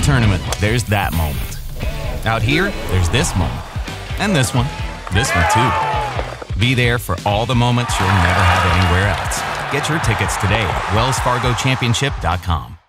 tournament, there's that moment. Out here, there's this moment. And this one. This one, too. Be there for all the moments you'll never have anywhere else. Get your tickets today at wellsfargochampionship.com.